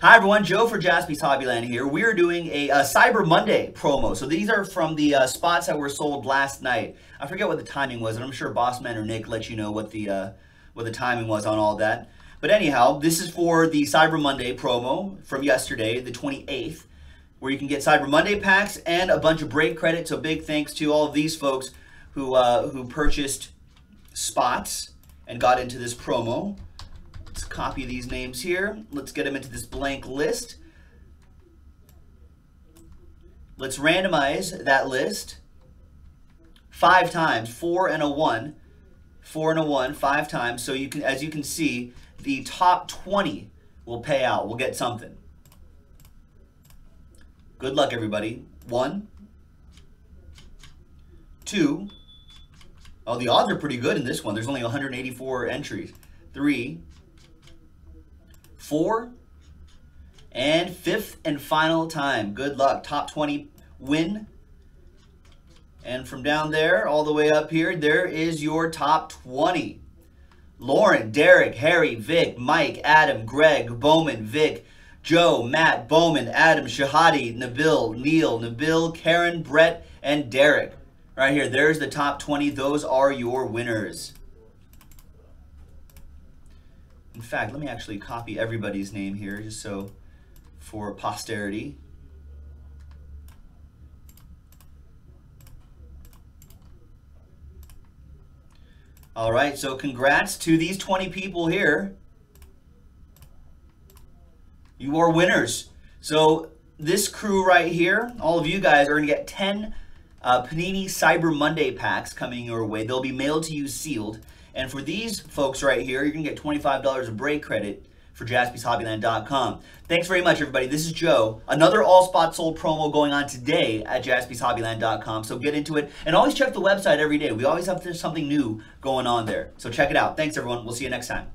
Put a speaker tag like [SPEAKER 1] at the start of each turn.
[SPEAKER 1] Hi everyone, Joe for Jaspy's Hobbyland here. We are doing a, a, Cyber Monday promo. So these are from the uh, spots that were sold last night. I forget what the timing was, and I'm sure Bossman or Nick let you know what the uh, what the timing was on all that. But anyhow, this is for the Cyber Monday promo from yesterday, the 28th, where you can get Cyber Monday packs and a bunch of break credit. So big thanks to all of these folks who uh, who purchased spots and got into this promo. Let's copy these names here. Let's get them into this blank list. Let's randomize that list five times, four and a one, four and a one, five times. So you can, as you can see, the top 20 will pay out. We'll get something. Good luck, everybody. One, two. Oh, the odds are pretty good in this one. There's only 184 entries. Three, four, and fifth and final time. Good luck. Top 20 win. And from down there all the way up here, there is your top 20. Lauren, Derek, Harry, Vic, Mike, Adam, Greg, Bowman, Vic, Joe, Matt, Bowman, Adam, Shahadi, Nabil, Neil, Nabil, Karen, Brett, and Derek. Right here, there's the top 20. Those are your winners. In fact, let me actually copy everybody's name here just so for posterity. All right, so congrats to these 20 people here. You are winners. So this crew right here, all of you guys are to get 10 uh, Panini Cyber Monday packs coming your way. They'll be mailed to you sealed. And for these folks right here, you're going to get $25 of break credit for jaspyshobbyland.com. Thanks very much, everybody. This is Joe. Another all spot sold promo going on today at jaspyshobbyland.com. So get into it. And always check the website every day. We always have something new going on there. So check it out. Thanks, everyone. We'll see you next time.